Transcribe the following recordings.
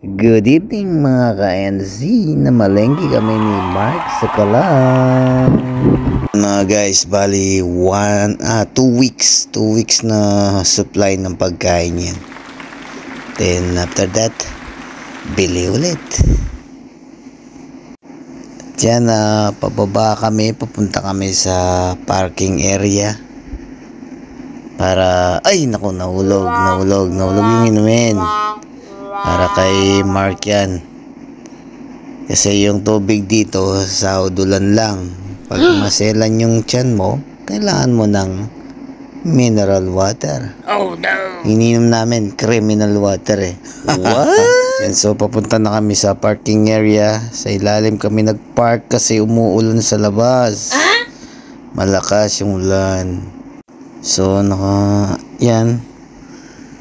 Good evening mga ka-NZ na malengke kami ni Mark sa Kalang. Mga guys, bali one, ah, two weeks, two weeks na supply ng pagkain yan. Then after that, bili ulit. Diyan na pababa kami, papunta kami sa parking area. Para, ay naku, nahulog, nahulog, nahulog yung inumin. Para kay Mark yan. Kasi yung tubig dito, sa udulan lang. Pag maselan yung tiyan mo, kailangan mo ng mineral water. Oh no! Ininom namin criminal water eh. What? And so papunta na kami sa parking area. Sa ilalim kami nagpark kasi umuulan sa labas. Malakas yung ulan. So naka yan.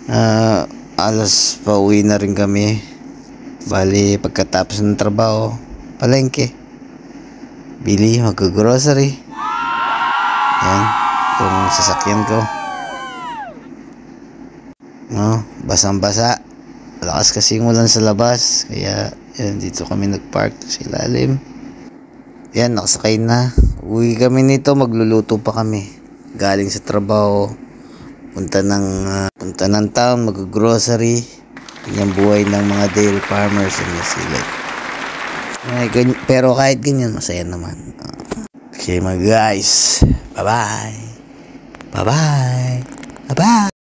Ah, alas pa uwi na rin kami. Bali pagkatapos ng trabaho, palengke. Bili, mag-grocery. Yan, itong sasakyan ko. No, basang-basa. Lakas kasi ulan sa labas. Kaya, yan, dito kami nagpark sa ilalim. Yan, nakasakay na. Uwi kami nito, magluluto pa kami. Galing sa trabaho. Punta ng, ah, punta ng town, mag-grocery. Yan buhay ng mga dairy farmers in New Zealand. Ay, ganyan- pero kahit ganyan, masaya naman. Okay mga guys, bye-bye. Bye-bye. Bye-bye.